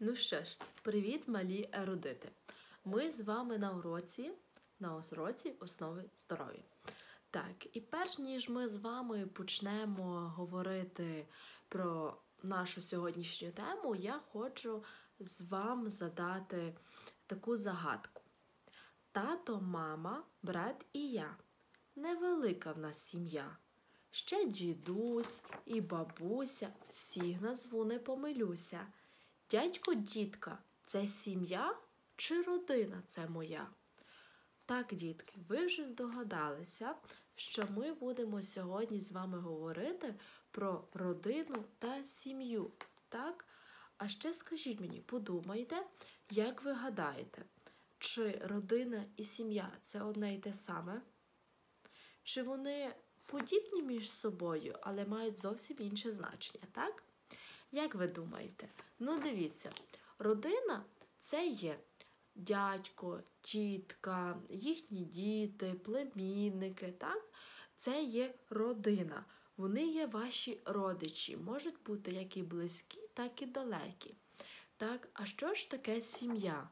Ну що ж, привіт, малі ерудити! Ми з вами на уроці, на уроці основи здоров'я. Так, і перш ніж ми з вами почнемо говорити про нашу сьогоднішню тему, я хочу з вам задати таку загадку: тато, мама, брат і я. Невелика в нас сім'я. Ще дідусь і бабуся, всіх назву не помилюся. Дядько дітка, це сім'я чи родина це моя? Так, дітки, ви вже здогадалися, що ми будемо сьогодні з вами говорити про родину та сім'ю. Так? А ще скажіть мені, подумайте, як ви гадаєте, чи родина і сім'я це одне й те саме? Чи вони подібні між собою, але мають зовсім інше значення, так? Як ви думаєте? Ну, дивіться, родина це є дядько, тітка, їхні діти, племінники, так? Це є родина. Вони є ваші родичі, можуть бути як і близькі, так і далекі. Так, а що ж таке сім'я?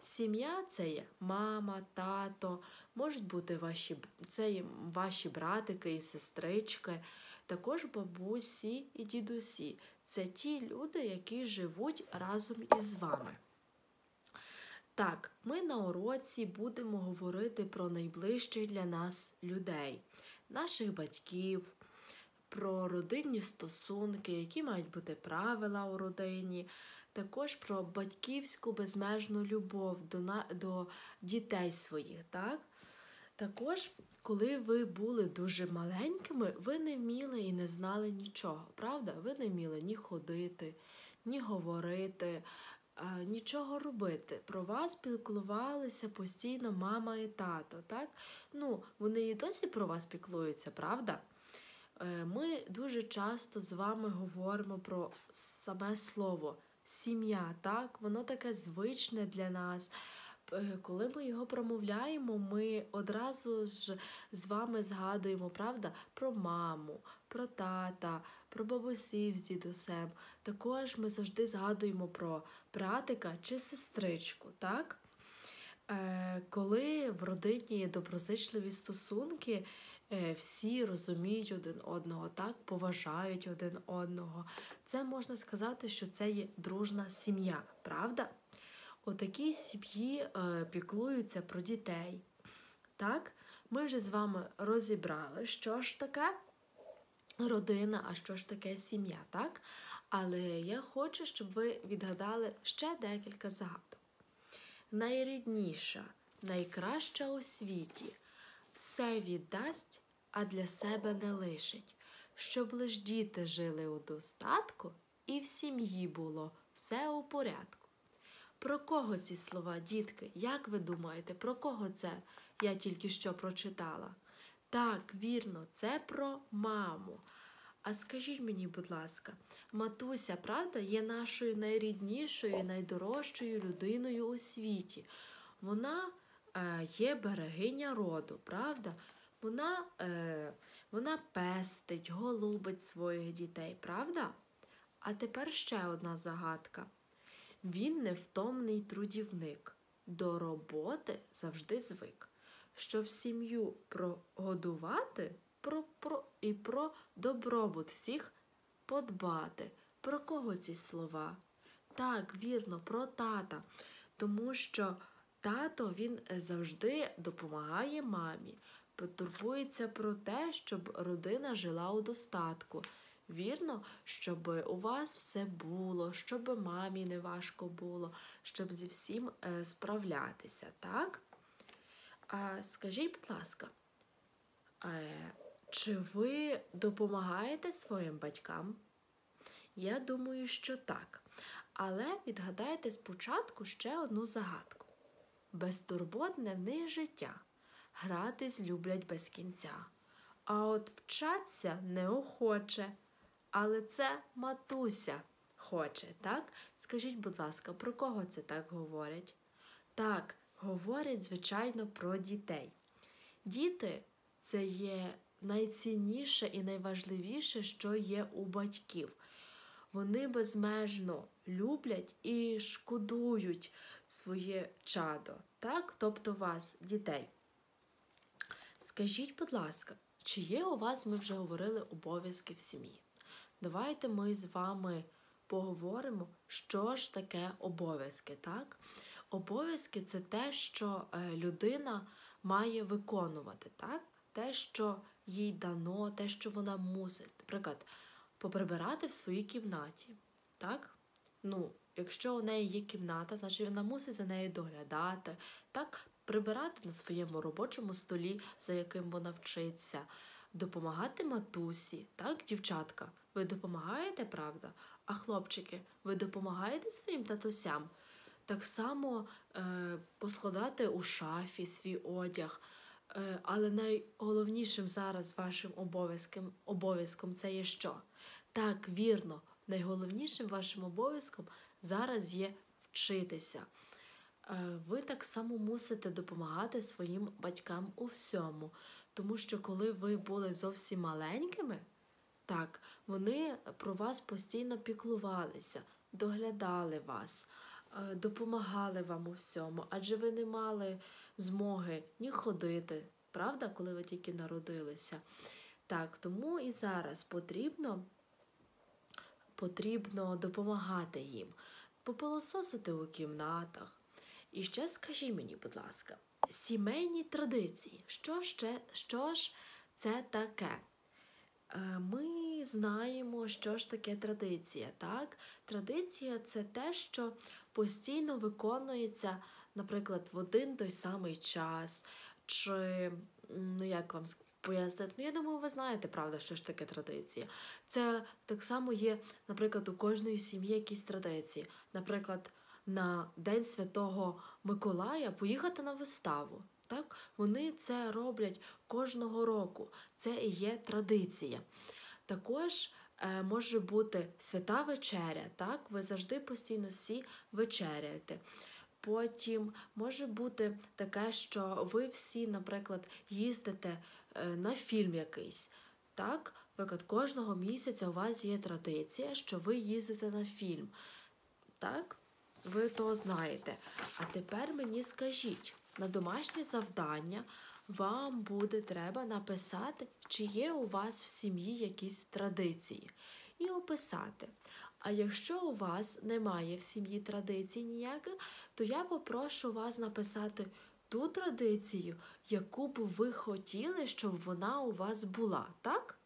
Сім'я це є мама, тато, можуть бути ваші це ваші братики і сестрички, також бабусі і дідусі. Це ті люди, які живуть разом із вами. Так, ми на уроці будемо говорити про найближчих для нас людей, наших батьків, про родинні стосунки, які мають бути правила у родині, також про батьківську безмежну любов до до дітей своїх. так? Також, коли ви були дуже маленькими, ви не вміли і не знали нічого, правда? Ви не вміли ні ходити, ні говорити, нічого робити. Про вас піклувалися постійно мама і тато. так? Ну, Вони і досі про вас піклуються, правда? Е, ми дуже часто з вами говоримо про саме слово сім'я, так? Воно таке звичне для нас. Е, коли ми його промовляємо, ми одразу ж з вами згадуємо, правда, про маму, про тата, про бабусів з дідусем. Також ми завжди згадуємо про братика чи сестричку. так? Е, коли в родині доброзичливі стосунки, всі розуміють один одного, так, поважають один одного. Це можна сказати, що це є дружна сім'я, правда? У такій сім'ї е, піклуються про дітей. Так, ми вже з вами розібрали, що ж таке родина, а що ж таке сім'я, так? Але я хочу, щоб ви відгадали ще декілька загадок. Найрідніша, найкраща у світі, все віддасть, а для себе не лишить, щоб лиш діти жили у достатку, і в сім'ї було все у порядку. Про кого ці слова, дітки? Як ви думаєте, про кого це я тільки що прочитала? Так, вірно, це про маму. А скажіть мені, будь ласка, матуся, правда, є нашою найріднішою, найдорожчою людиною у світі. Вона є берегиня роду, правда? Вона е, вона пестить, голубить своїх дітей, правда? А тепер ще одна загадка. Він невтомний трудівник, до роботи завжди звик. Щоб сім'ю прогодувати про, про, і про добробут всіх подбати. Про кого ці слова? Так, вірно, про тата. Тому що тато він завжди допомагає мамі, потурбується про те, щоб родина жила у достатку. Вірно, щоб у вас все було, щоб мамі не важко було, щоб зі всім е, справлятися, так? А скажіть, будь ласка, е, чи ви допомагаєте своїм батькам? Я думаю, що так. Але відгадайте спочатку ще одну загадку. Безтурботне в них життя. Гратись люблять без кінця. А от вчаться неохоче але це матуся хоче, так? Скажіть, будь ласка, про кого це так говорять? Так, говорять, звичайно, про дітей. Діти це є найцінніше і найважливіше, що є у батьків. Вони безмежно люблять і шкодують своє чадо, так? тобто вас, дітей. Скажіть, будь ласка, чи є у вас, ми вже говорили, обов'язки в сім'ї? Давайте ми з вами поговоримо, що ж таке обов'язки, так? Обов'язки це те, що е, людина має виконувати, так? Те, що їй дано, те, що вона мусить. Наприклад, поприбирати в своїй кімнаті. Так? Ну, Якщо у неї є кімната, значить вона мусить за нею доглядати, так? прибирати на своєму робочому столі, за яким вона вчиться, допомагати матусі, так, дівчатка, ви допомагаєте, правда? А хлопчики, ви допомагаєте своїм татусям? Так само е, поскладати у шафі свій одяг. Е, але найголовнішим зараз вашим обов'язком обов'язком це є що? Так, вірно, найголовнішим вашим обов'язком зараз є вчитися. Е, ви так само мусите допомагати своїм батькам у всьому. Тому що коли ви були зовсім маленькими, так, вони про вас постійно піклувалися, доглядали вас, е, допомагали вам у всьому, адже ви не мали змоги ні ходити, правда, коли ви тільки народилися. Так, тому і зараз потрібно потрібно допомагати їм, попилососити у кімнатах. І ще скажіть мені, будь ласка, сімейні традиції. Що, ще, що ж це таке? Е, ми знаємо, що ж таке традиція. так? Традиція це те, що постійно виконується, наприклад, в один той самий час, чи, ну як вам пояснити, ну я думаю, ви знаєте, правда, що ж таке традиція. Це так само є, наприклад, у кожної сім'ї якісь традиції. Наприклад, на День Святого Миколая поїхати на виставу. Так? Вони це роблять кожного року. Це і є традиція. Також е, може бути свята вечеря, так? ви завжди постійно всі вечеряєте. Потім може бути таке, що ви всі, наприклад, їздите на фільм якийсь. Так? Наприклад, кожного місяця у вас є традиція, що ви їздите на фільм. Так? Ви то знаєте. А тепер мені скажіть, на домашнє завдання вам буде треба написати, чи є у вас в сім'ї якісь традиції, і описати. А якщо у вас немає в сім'ї традицій ніяких, то я попрошу вас написати ту традицію, яку б ви хотіли, щоб вона у вас була, так?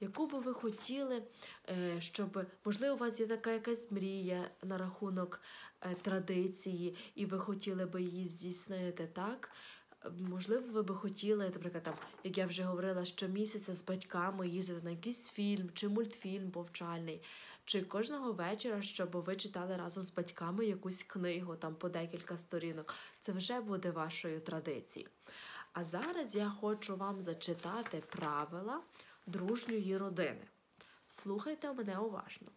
Яку би ви хотіли, е, щоб, можливо, у вас є така якась мрія на рахунок е, традиції, і ви хотіли би її здійснити, так? Можливо, ви би хотіли, наприклад, там, як я вже говорила, щомісяця з батьками їздити на якийсь фільм чи мультфільм повчальний, чи кожного вечора, щоб ви читали разом з батьками якусь книгу, там по декілька сторінок. Це вже буде вашою традицією. А зараз я хочу вам зачитати правила дружньої родини. Слухайте мене уважно.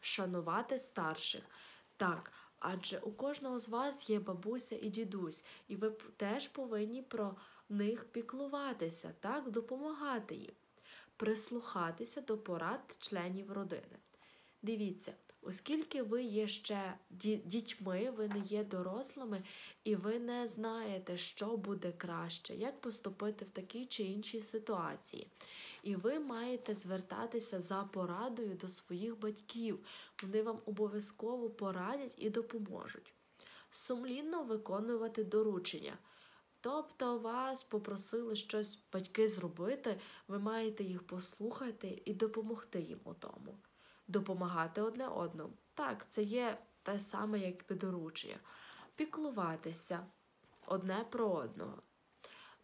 Шанувати старших. Так, адже у кожного з вас є бабуся і дідусь, і ви теж повинні про них піклуватися, так, допомагати їм, прислухатися до порад членів родини. Дивіться, оскільки ви є ще дітьми, ви не є дорослими, і ви не знаєте, що буде краще, як поступити в такій чи іншій ситуації. І ви маєте звертатися за порадою до своїх батьків. Вони вам обов'язково порадять і допоможуть. Сумлінно виконувати доручення. Тобто вас попросили щось батьки зробити, ви маєте їх послухати і допомогти їм у тому. Допомагати одне одному. Так, це є те саме, як доручення. Піклуватися одне про одного.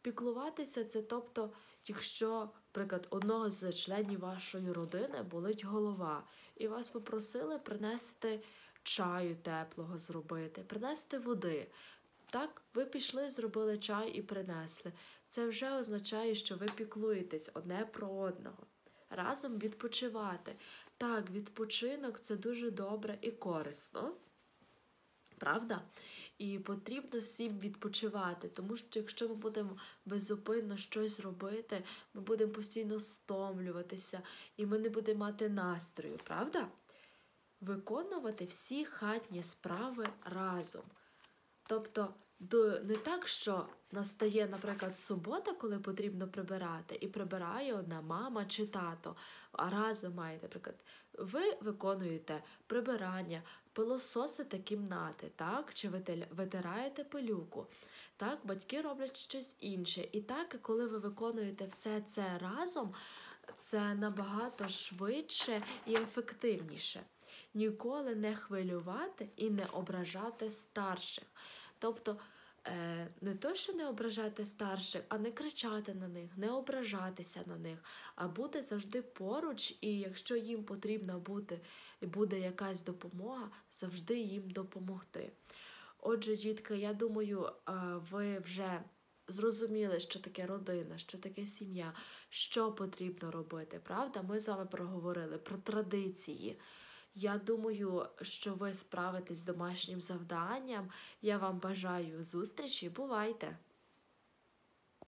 Піклуватися це тобто, якщо Наприклад, одного з членів вашої родини болить голова, і вас попросили принести чаю теплого зробити, принести води. Так, ви пішли, зробили чай і принесли. Це вже означає, що ви піклуєтесь одне про одного. Разом відпочивати. Так, відпочинок це дуже добре і корисно. Правда? І потрібно всім відпочивати, тому що якщо ми будемо беззупинно щось робити, ми будемо постійно стомлюватися і ми не будемо мати настрою, правда? виконувати всі хатні справи разом. Тобто, не так, що настає, наприклад, субота, коли потрібно прибирати, і прибирає одна мама чи тато, а разом маєте, наприклад, ви виконуєте прибирання, пилососите кімнати, так, чи витираєте пилюку. Так, батьки роблять щось інше. І так, коли ви виконуєте все це разом, це набагато швидше і ефективніше. Ніколи не хвилювати і не ображати старших. Тобто, е, не то, що не ображати старших, а не кричати на них, не ображатися на них, а бути завжди поруч, і якщо їм потрібна бути, буде якась допомога, завжди їм допомогти. Отже, дітки, я думаю, е, ви вже зрозуміли, що таке родина, що таке сім'я, що потрібно робити. Правда? Ми з вами проговорили про традиції. Я думаю, що ви справитесь з домашнім завданням. Я вам бажаю зустрічі. Бувайте!